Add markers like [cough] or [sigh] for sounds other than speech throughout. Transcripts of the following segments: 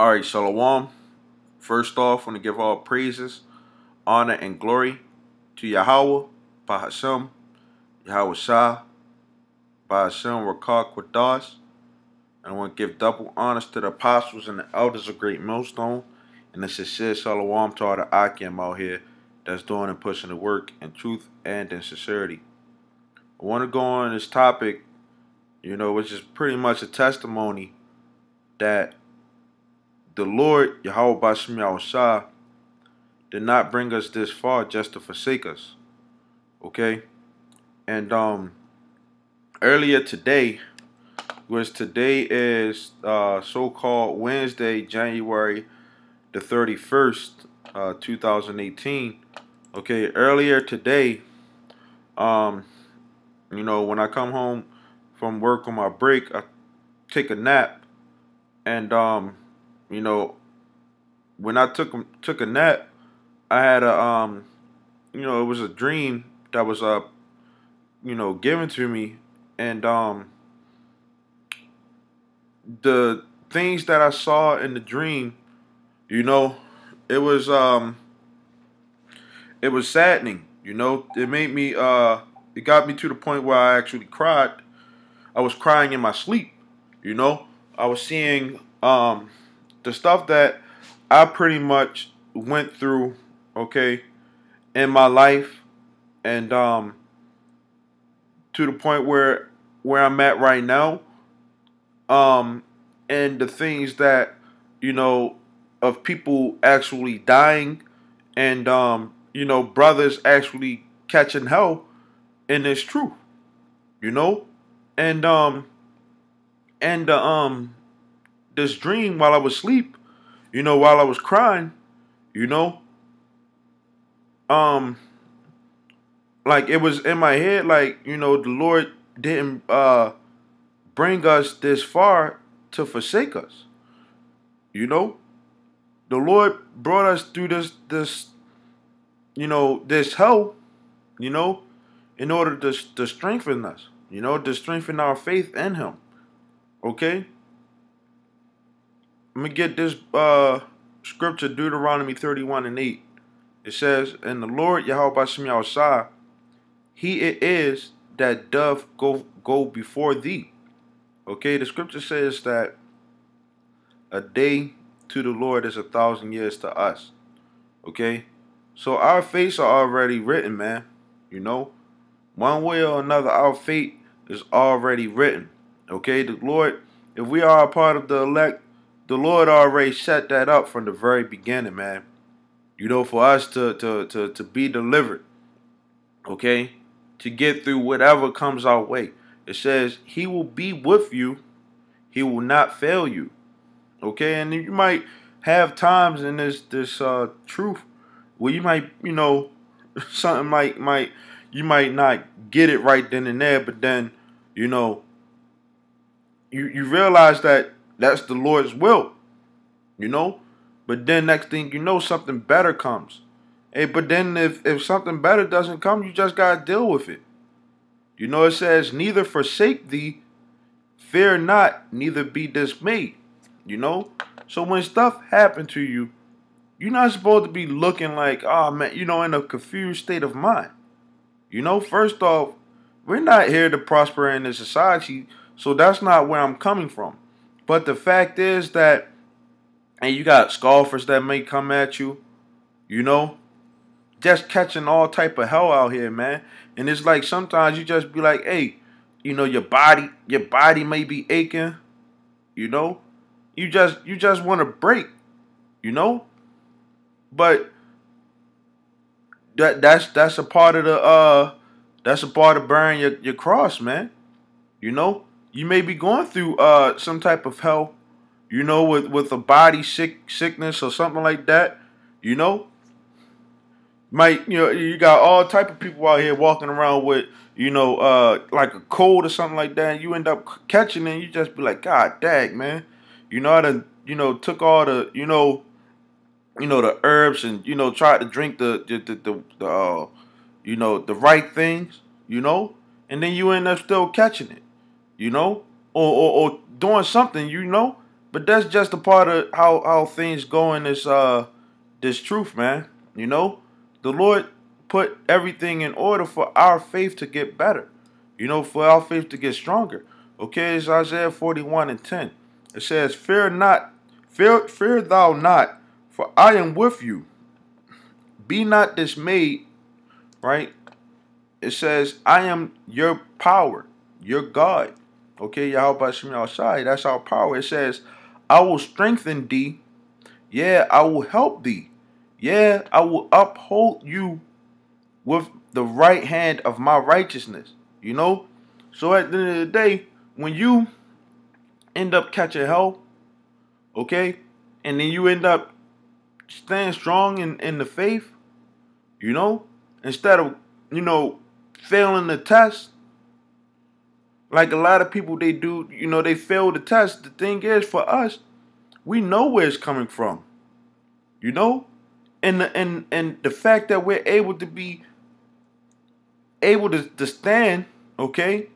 All right, Shalom. First off, I want to give all praises, honor, and glory to Yahweh, Bahashem, Yahweh Shah, Bahashem Quadas. And I want to give double honors to the apostles and the elders of Great Millstone. And is Sid Shalom to all the Akim out here that's doing and pushing the work in truth and in sincerity. I want to go on this topic, you know, which is pretty much a testimony that the Lord, Yahweh did not bring us this far just to forsake us. Okay? And um earlier today, which today is uh so-called Wednesday, January the 31st, uh 2018. Okay, earlier today, um, you know, when I come home from work on my break, I take a nap and um you know, when I took took a nap, I had a um, you know, it was a dream that was uh, you know, given to me, and um, the things that I saw in the dream, you know, it was um, it was saddening. You know, it made me uh, it got me to the point where I actually cried. I was crying in my sleep. You know, I was seeing um the stuff that I pretty much went through, okay, in my life, and um, to the point where where I'm at right now, um, and the things that you know of people actually dying, and um, you know brothers actually catching hell and it's true you know, and um, and uh, um this dream while I was asleep, you know, while I was crying, you know. Um like it was in my head like, you know, the Lord didn't uh bring us this far to forsake us. You know? The Lord brought us through this this you know, this hell, you know, in order to to strengthen us, you know, to strengthen our faith in him. Okay? Let me get this uh, scripture, Deuteronomy 31 and 8. It says, And the Lord Yahweh Yahushua, He it is that doth go go before thee. Okay, the scripture says that a day to the Lord is a thousand years to us. Okay? So our fates are already written, man. You know? One way or another, our fate is already written. Okay? The Lord, if we are a part of the elect, the Lord already set that up from the very beginning, man. You know, for us to to to to be delivered, okay, to get through whatever comes our way. It says He will be with you. He will not fail you. Okay, and you might have times in this this uh, truth where you might, you know, [laughs] something might might you might not get it right then and there, but then, you know, you you realize that that's the Lord's will, you know. But then next thing you know, something better comes. Hey, but then if if something better doesn't come, you just gotta deal with it. You know, it says, "Neither forsake thee, fear not, neither be dismayed." You know. So when stuff happen to you, you're not supposed to be looking like, oh man, you know, in a confused state of mind. You know, first off, we're not here to prosper in this society, so that's not where I'm coming from. But the fact is that, and you got scoffers that may come at you, you know, just catching all type of hell out here, man. And it's like sometimes you just be like, hey, you know, your body, your body may be aching, you know, you just you just want to break, you know, but that that's that's a part of the uh that's a part of bearing your, your cross, man. You know, you may be going through uh some type of hell, you know, with with a body sick sickness or something like that, you know. Might you know you got all type of people out here walking around with you know uh like a cold or something like that, and you end up catching it, and you just be like, God dang man, you know I done you know took all the you know you know the herbs and you know tried to drink the the the, the, the uh, you know the right things, you know, and then you end up still catching it you know, or, or, or doing something, you know, But that's just a part of how how things go in this uh this truth, man. You know, the Lord put everything in order for our faith to get better. You know, for our faith to get stronger. Okay, it's Isaiah 41 and 10. It says, Fear not, fear, fear thou not, for I am with you. Be not dismayed, right? It says, I am your power, your God. Okay, Yahweh Shem Shai, that's our power. It says, I will strengthen thee. Yeah, I will help thee. Yeah, I will uphold you with the right hand of my righteousness. You know? So at the end of the day, when you end up catching hell, okay, and then you end up staying strong in, in the faith, you know, instead of, you know, failing the test, like a lot of people they do, you know, they fail the test. The thing is for us, we know where it's coming from. You know? And the and and the fact that we're able to be able to, to stand, okay,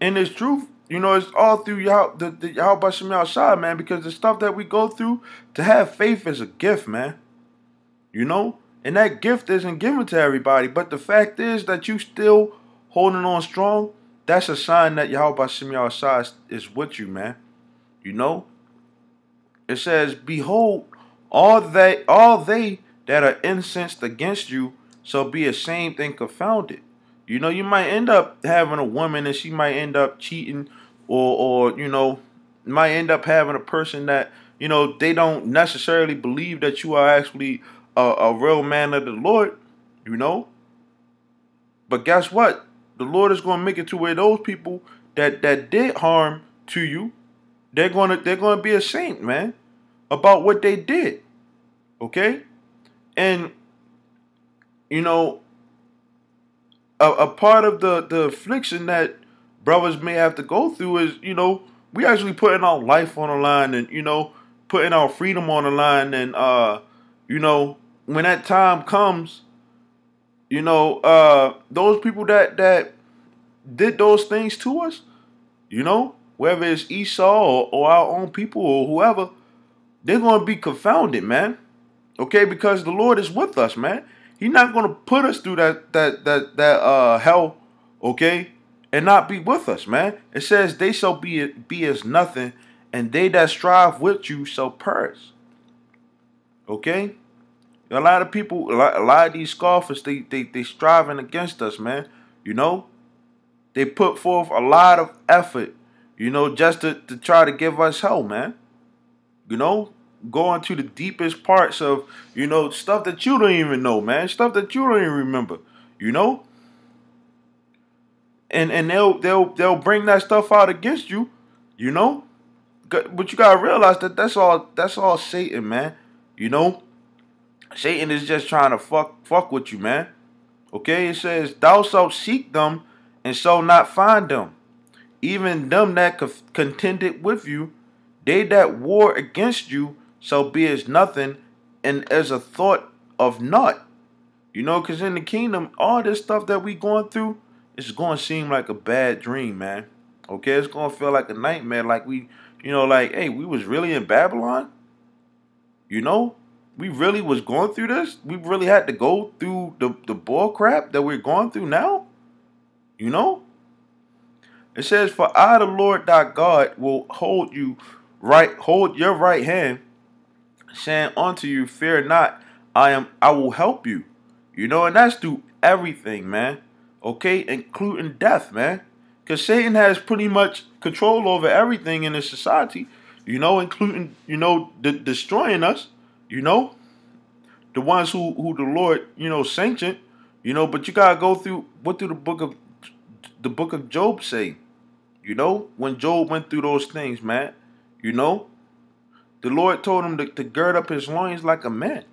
and it's truth, you know, it's all through Yah, the, the Yahweh Shem Shah, man, because the stuff that we go through, to have faith is a gift, man. You know? And that gift isn't given to everybody. But the fact is that you still holding on strong, that's a sign that Yahweh Shah is, is with you, man. You know? It says, Behold, all they all they that are incensed against you shall be ashamed and confounded. You know, you might end up having a woman and she might end up cheating or or you know, might end up having a person that, you know, they don't necessarily believe that you are actually a, a real man of the Lord, you know? But guess what? The Lord is going to make it to where those people that that did harm to you, they're going to they're going to be ashamed, man, about what they did. Okay? And you know, a, a part of the the affliction that brothers may have to go through is, you know, we actually putting our life on the line and, you know, putting our freedom on the line and uh, you know, when that time comes, you know, uh those people that that did those things to us, you know, whether it's Esau or, or our own people or whoever, they're gonna be confounded, man. Okay, because the Lord is with us, man. He's not going to put us through that that that that uh hell, okay, and not be with us, man. It says they shall be be as nothing, and they that strive with you shall perish. Okay, a lot of people, a lot, a lot of these scoffers, they they they striving against us, man. You know, they put forth a lot of effort, you know, just to to try to give us hell, man. You know, going to the deepest parts of, you know, stuff that you don't even know, man. Stuff that you don't even remember, you know? And and they'll they'll they'll bring that stuff out against you, you know? But you gotta realize that that's all that's all Satan, man. You know? Satan is just trying to fuck fuck with you, man. Okay, it says, Thou shalt seek them and shall not find them. Even them that contended with you, they that war against you shall be as nothing and as a thought of naught. You know, because in the kingdom, all this stuff that we going through is going to seem like a bad dream, man. Okay, it's going to feel like a nightmare. Like we, you know, like, hey, we was really in Babylon. You know, we really was going through this. We really had to go through the, the bull crap that we're going through now. You know? It says, For I, the Lord thy God, will hold you right, hold your right hand saying unto you, Fear not, I am I will help you. You know, and that's through everything, man. Okay, including death, man. Because Satan has pretty much control over everything in this society, you know, including, you know, de- destroying us, you know, the ones who, who the Lord, you know, sanctioned, you know, but you gotta go through what do the book of the book of Job say? You know, when Job went through those things, man, you know, the Lord told him to, to gird up his loins like a man.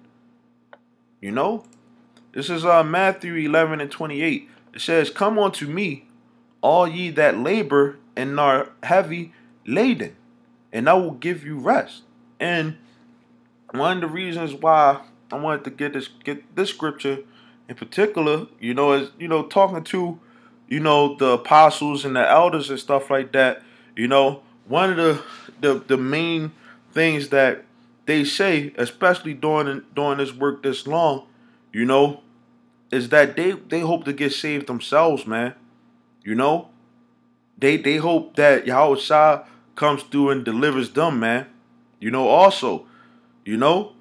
You know? This is uh, Matthew 11 and 28. It says, Come unto me, all ye that labor and are heavy laden, and I will give you rest. And one of the reasons why I wanted to get this get this scripture in particular, you know, is you know, talking to, you know, the apostles and the elders and stuff like that, you know, one of the the the main things that they say, especially during during this work this long, you know, is that they they hope to get saved themselves, man. You know, they they hope that Yahweh comes through and delivers them, man. You know, also, you know,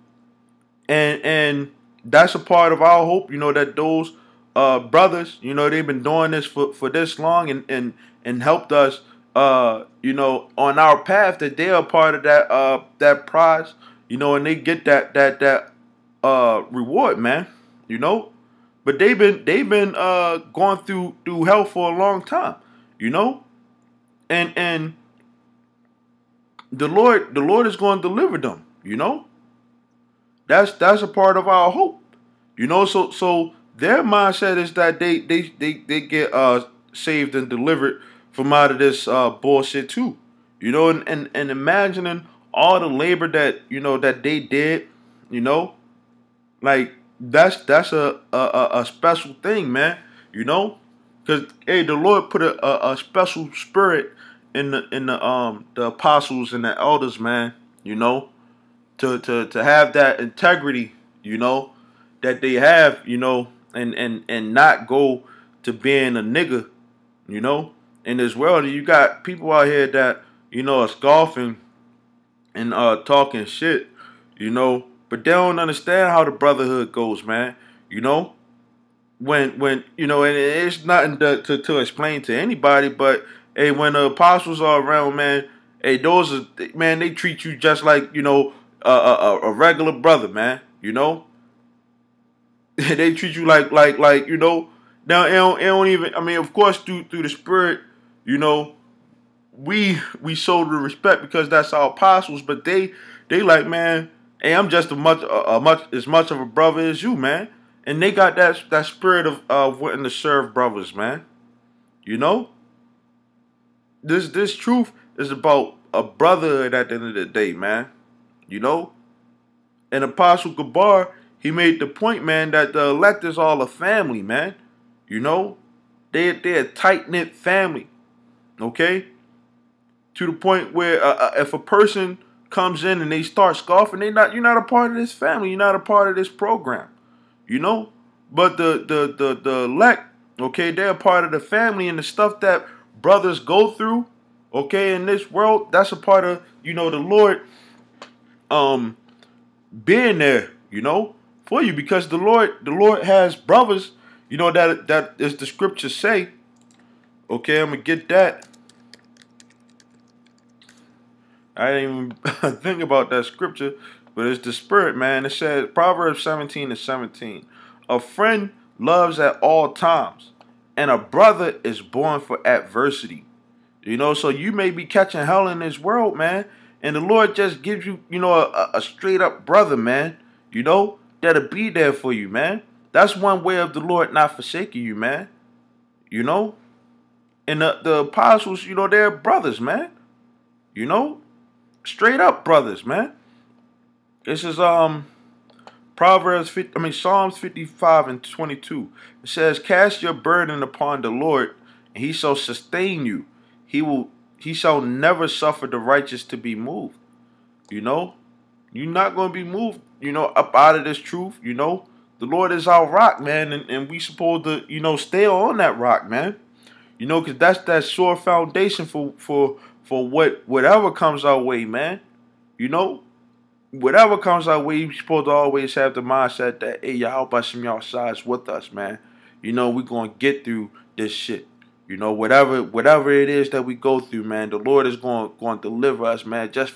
and and that's a part of our hope. You know that those uh, brothers, you know, they've been doing this for for this long and and and helped us, uh, you know, on our path that they are part of that uh that prize, you know, and they get that that that uh reward, man. You know, but they've been they've been uh going through through hell for a long time, you know, and and the Lord the Lord is going to deliver them, you know. That's that's a part of our hope. You know, so so their mindset is that they they they, they get uh saved and delivered from out of this uh bullshit too. You know, and, and, and imagining all the labor that, you know, that they did, you know, like that's that's a a, a special thing, man. You know, because hey, the Lord put a, a, a special spirit in the in the um the apostles and the elders, man. You know, to to to have that integrity, you know, that they have, you know, and and and not go to being a nigga, you know. In this world, you got people out here that you know are scoffing and uh talking shit, you know, but they don't understand how the brotherhood goes, man. You know, when when you know, and it's nothing to, to, to explain to anybody, but hey, when the apostles are around, man, hey, those are man, they treat you just like you know a, a, a regular brother, man. You know, [laughs] they treat you like like like you know. Now it don't, it don't even. I mean, of course, through through the spirit, you know, we we show the respect because that's our apostles. But they they like, man, hey, I'm just a much a, a much as much of a brother as you, man. And they got that that spirit of of wanting to serve brothers, man. You know, this this truth is about a brotherhood at the end of the day, man. You know, and Apostle Gabar, he made the point, man, that the elect is all a family, man. You know, they they're a tight knit family. Okay, to the point where uh, uh, if a person comes in and they start scoffing, they not you're not a part of this family. You're not a part of this program. You know, but the the the the elect, okay, they're a part of the family and the stuff that brothers go through, okay, in this world, that's a part of you know the Lord, um, being there, you know, for you because the Lord the Lord has brothers, you know that that is the scriptures say. Okay, I'm gonna get that. I didn't even [laughs] think about that scripture, but it's the spirit, man. It says Proverbs 17 to 17. A friend loves at all times, and a brother is born for adversity. You know, so you may be catching hell in this world, man, and the Lord just gives you, you know, a, a straight up brother, man. You know, that'll be there for you, man. That's one way of the Lord not forsaking you, man. You know, and the, the apostles, you know, they're brothers, man. You know, straight up brothers, man. This is um Proverbs 50, I mean Psalms 55 and 22. It says, "Cast your burden upon the Lord, and he shall sustain you. He will he shall never suffer the righteous to be moved." You know? You're not going to be moved, you know, up out of this truth, you know? The Lord is our rock, man, and, and we supposed to, you know, stay on that rock, man. You know, cuz that's that sure foundation for for for what whatever comes our way, man. You know, whatever comes our way, we supposed to always have the mindset that hey, y'all some y'all sides with us, man. You know, we're gonna get through this shit. You know, whatever whatever it is that we go through, man, the Lord is going going to deliver us, man. Just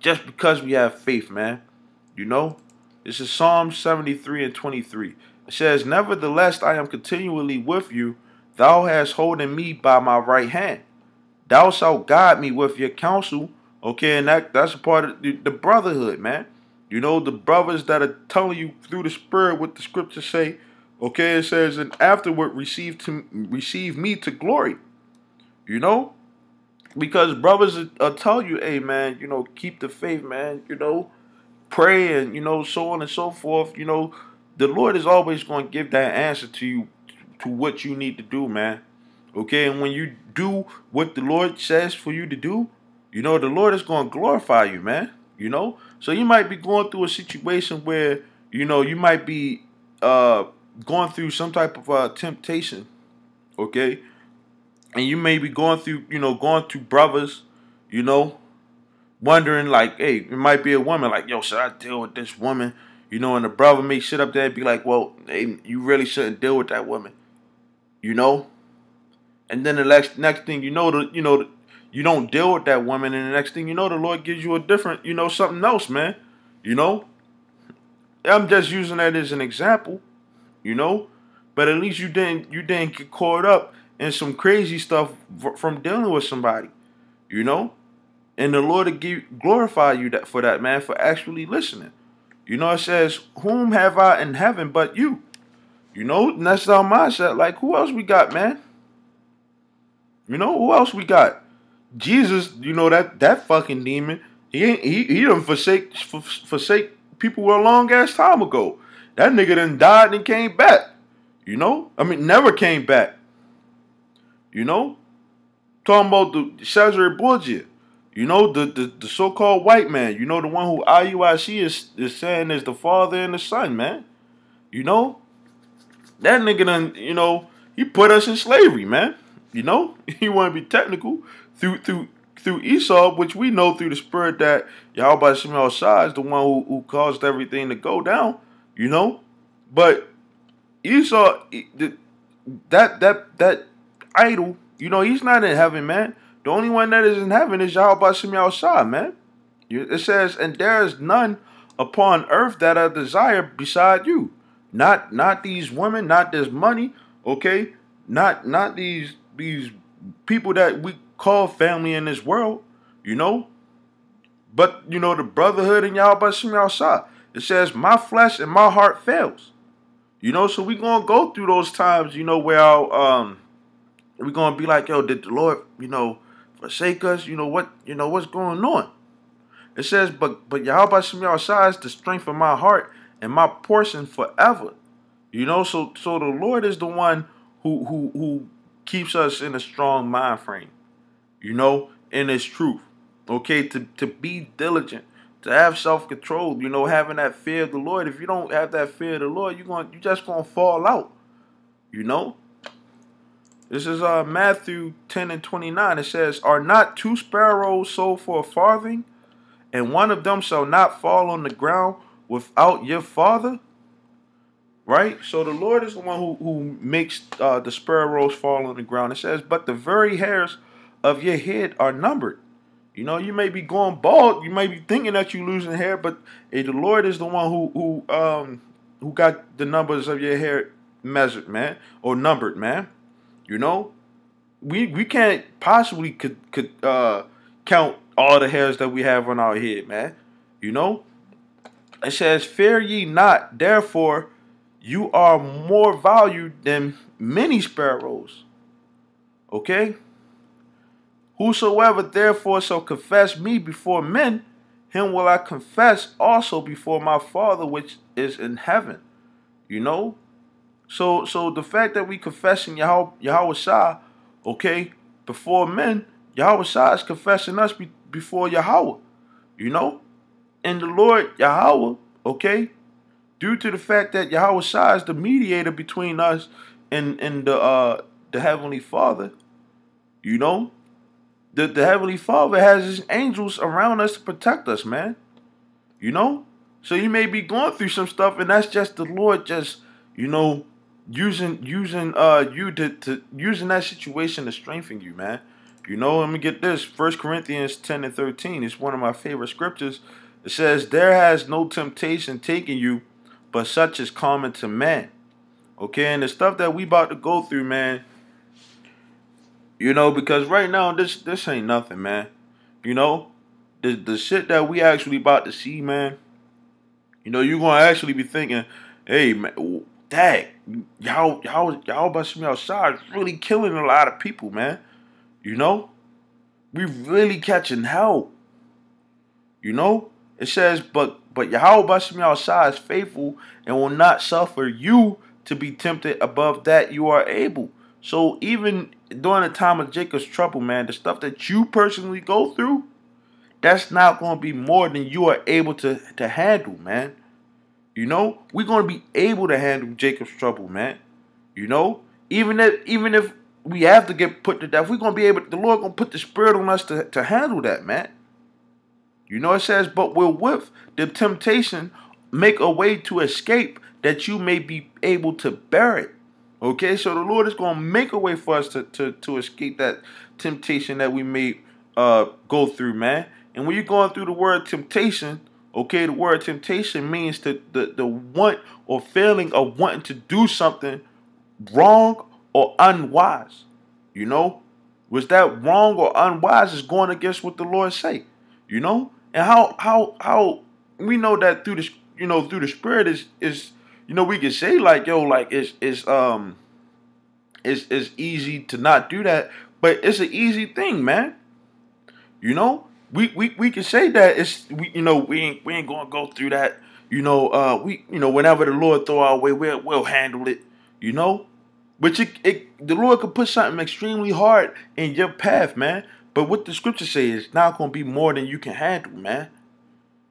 just because we have faith, man. You know, this is Psalm 73 and 23. It says, Nevertheless, I am continually with you. Thou hast holding me by my right hand. Thou shalt guide me with your counsel. Okay, and that that's a part of the, the brotherhood, man. You know, the brothers that are telling you through the spirit what the scriptures say. Okay, it says, and afterward receive to receive me to glory. You know? Because brothers tell you, hey man, you know, keep the faith, man, you know, pray and you know, so on and so forth. You know, the Lord is always going to give that answer to you to what you need to do, man. Okay, and when you do what the Lord says for you to do, you know, the Lord is going to glorify you, man. You know, so you might be going through a situation where you know you might be uh going through some type of uh temptation, okay, and you may be going through, you know, going through brothers, you know, wondering like, hey, it might be a woman like, yo, should I deal with this woman? You know, and the brother may sit up there and be like, well, hey, you really shouldn't deal with that woman, you know. And then the next next thing you know, the you know, the, you don't deal with that woman, and the next thing you know, the Lord gives you a different, you know, something else, man. You know. I'm just using that as an example, you know. But at least you didn't you didn't get caught up in some crazy stuff from dealing with somebody, you know. And the Lord will give, glorify you that for that, man, for actually listening. You know, it says, Whom have I in heaven but you? You know, and that's our mindset. Like, who else we got, man? You know, who else we got? Jesus, you know, that that fucking demon, he ain't he he done forsake forsake people a long ass time ago. That nigga then died and came back. You know? I mean never came back. You know? Talking about the Cesare Borgia. You know, the, the, the so-called white man, you know, the one who IUIC is, is saying is the father and the son, man. You know? That nigga done, you know, he put us in slavery, man. You know? [laughs] He want to be technical through through through Esau, which we know through the spirit that Yahweh Shemel Shah is the one who, who caused everything to go down, you know? But Esau that that that idol, you know, he's not in heaven, man. The only one that is in heaven is Yahweh Shah, man. It says, and there is none upon earth that I desire beside you. Not not these women, not this money, okay? Not not these these people that we call family in this world, you know? But you know, the brotherhood in Yahweh Shah. It says, My flesh and my heart fails. You know, so we gonna go through those times, you know, where um we're gonna be like, yo, did the Lord, you know, forsake us. You know what? You know what's going on. It says, but but Yahweh Shem Shah is the strength of my heart and my portion forever. You know, so so the Lord is the one who who who keeps us in a strong mind frame. You know, in His truth. Okay, to to be diligent, to have self control. You know, having that fear of the Lord. If you don't have that fear of the Lord, you're going you just gonna fall out. You know, this is uh, Matthew 10 and 29. It says, Are not two sparrows sold for a farthing, and one of them shall not fall on the ground without your father? Right? So the Lord is the one who, who makes uh, the sparrows fall on the ground. It says, But the very hairs of your head are numbered. You know, you may be going bald. You may be thinking that you're losing hair, but the Lord is the one who who um who got the numbers of your hair measured, man, or numbered, man. You know, we we can't possibly could could uh, count all the hairs that we have on our head, man. You know, it says, "Fear ye not, therefore you are more valued than many sparrows." Okay. Whosoever therefore shall confess me before men, him will I confess also before my Father which is in heaven. You know, so so the fact that we confessing Yahweh, Yahweh Shah, okay, before men, Yahweh Shah is confessing us be, before Yahweh, you know? And the Lord Yahweh, okay, due to the fact that Yahweh Shah is the mediator between us and, and the uh the Heavenly Father, you know? The, the Heavenly Father has his angels around us to protect us, man. You know? So you may be going through some stuff, and that's just the Lord just, you know, using using uh you to, to using that situation to strengthen you, man. You know, let me get this. First Corinthians 10 and 13 is one of my favorite scriptures. It says, There has no temptation taken you, but such is common to man. Okay, and the stuff that we about to go through, man. You know, because right now this this ain't nothing, man. You know, the the shit that we actually about to see, man. You know, you're gonna actually be thinking, hey man, dang, y'all, y'all, y'all busting me outside really killing a lot of people, man. You know? We really catching hell. You know? It says, but but Yahweh busting me outside is faithful and will not suffer you to be tempted above that you are able. So even during the time of Jacob's trouble, man, the stuff that you personally go through, that's not going to be more than you are able to, to handle, man. You know, we're going to be able to handle Jacob's trouble, man. You know, even if even if we have to get put to death, we're going to be able. The Lord going to put the Spirit on us to, to handle that, man. You know, it says, but will with the temptation make a way to escape that you may be able to bear it. Okay, so the Lord is going to make a way for us to, to, to escape that temptation that we may uh, go through, man. And when you're going through the word temptation, okay, the word temptation means to, the, the want or feeling of wanting to do something wrong or unwise. You know, was that wrong or unwise is going against what the Lord say. You know, and how how how we know that through the you know through the Spirit is is you know, we can say like, yo, like it's it's um it's it's easy to not do that, but it's an easy thing, man. You know, we we we can say that it's we you know we ain't we ain't gonna go through that. You know, uh, we you know whenever the Lord throw our way, we'll we'll handle it. You know, but you, it, the Lord could put something extremely hard in your path, man. But what the scripture says, it's not gonna be more than you can handle, man.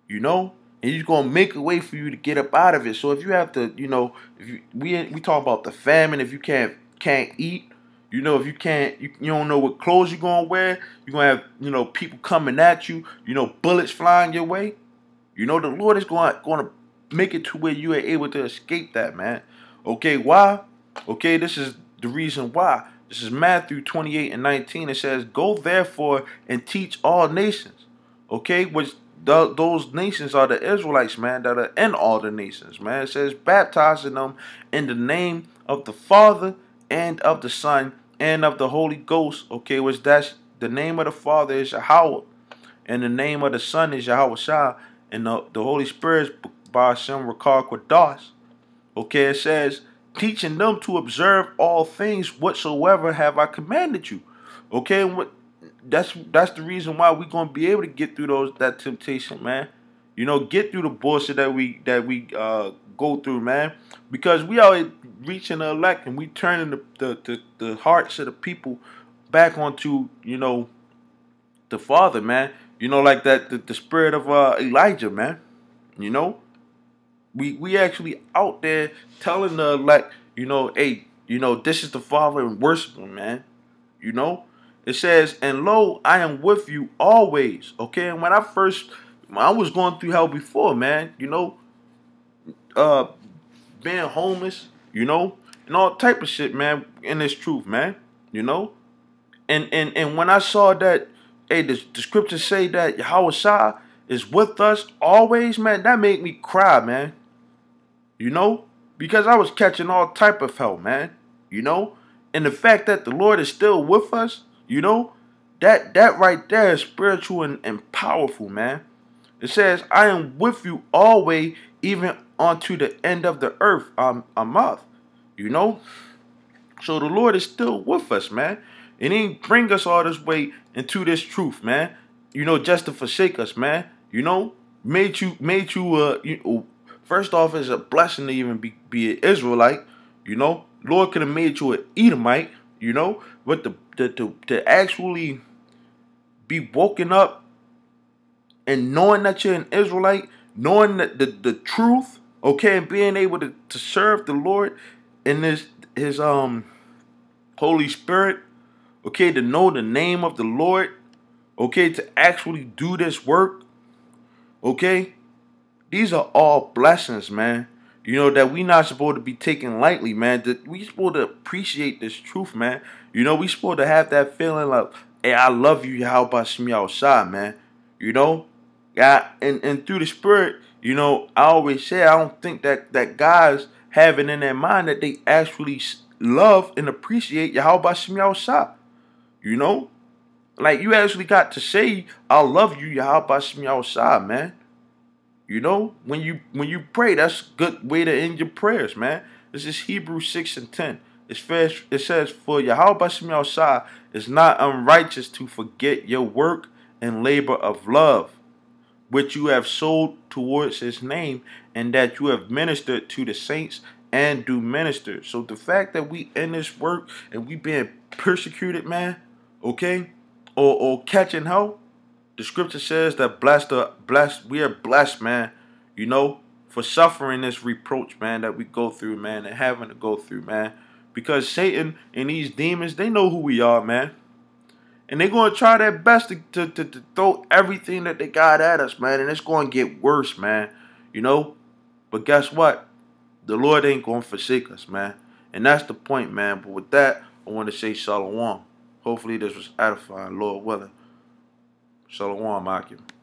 You know, and he's gonna make a way for you to get up out of it. So if you have to, you know, if you, we we talk about the famine, if you can't can't eat, you know, if you can't, you, you don't know what clothes you're gonna wear, you're gonna have, you know, people coming at you, you know, bullets flying your way. You know, the Lord is going to make it to where you are able to escape that, man. Okay, why? Okay, this is the reason why. This is Matthew 28 and 19. It says, Go therefore and teach all nations. Okay, which the, those nations are the Israelites, man, that are in all the nations, man. It says, baptizing them in the name of the Father and of the Son and of the Holy Ghost, okay, which that's the name of the Father is Yahweh, and the name of the Son is Yahweh Shah, and the, the Holy Spirit is Ba'ashem Rakar Quadas. Okay, it says, teaching them to observe all things whatsoever have I commanded you. Okay, that's that's the reason why we're gonna be able to get through those that temptation, man. You know, get through the bullshit that we that we uh, go through, man. Because we are reaching the elect and we turning the, the the, the hearts of the people back onto you know the Father, man. You know, like that the, the spirit of uh, Elijah, man. You know, we we actually out there telling the elect, you know, hey, you know, this is the Father and worship him, man. You know, it says, and lo, I am with you always. Okay, and when I first, I was going through hell before, man. You know, uh, being homeless, you know, and all type of shit, man. In this truth, man. You know, and and and when I saw that, hey, the, the scriptures say that Yahweh is with us always, man. That made me cry, man. You know, because I was catching all type of hell, man. You know, and the fact that the Lord is still with us you know, that that right there is spiritual and, and powerful, man. It says, I am with you always, even unto the end of the earth. I'm a month. You know? So the Lord is still with us, man. And he bring us all this way into this truth, man. You know, just to forsake us, man. You know, made you made you uh you first off it's a blessing to even be, be an Israelite, you know. Lord could have made you an Edomite, you know, but the to, to, to actually be woken up and knowing that you're an Israelite, knowing that the, the truth, okay, and being able to, to serve the Lord in this his um Holy Spirit, okay, to know the name of the Lord, okay, to actually do this work, okay. These are all blessings, man. You know that we not supposed to be taken lightly, man. That we supposed to appreciate this truth, man. You know we supposed to have that feeling like, hey, I love you, how about me outside, man. You know, yeah, and and through the spirit, you know, I always say I don't think that that guys have it in their mind that they actually love and appreciate Yahweh Shem outside. You know, like you actually got to say, I love you, Yahweh Shem outside, man. You know, when you when you pray, that's a good way to end your prayers, man. This is Hebrews 6 and 10. It says, it says For Yahweh Shah is not unrighteous to forget your work and labor of love, which you have sold towards his name, and that you have ministered to the saints and do minister. So the fact that we in this work and we being persecuted, man, okay, or or catching hell, the scripture says that blessed, are, blessed, we are blessed, man. You know, for suffering this reproach, man, that we go through, man, and having to go through, man. Because Satan and these demons, they know who we are, man. And they're going to try their best to, to, to, to throw everything that they got at us, man. And it's going to get worse, man. You know? But guess what? The Lord ain't going to forsake us, man. And that's the point, man. But with that, I want to say Shalom. Hopefully this was edifying, Lord willing. Shalom, Akim.